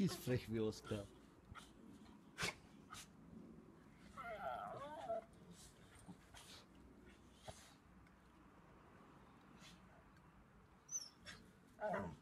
schieß frech wie Oskar. Oh.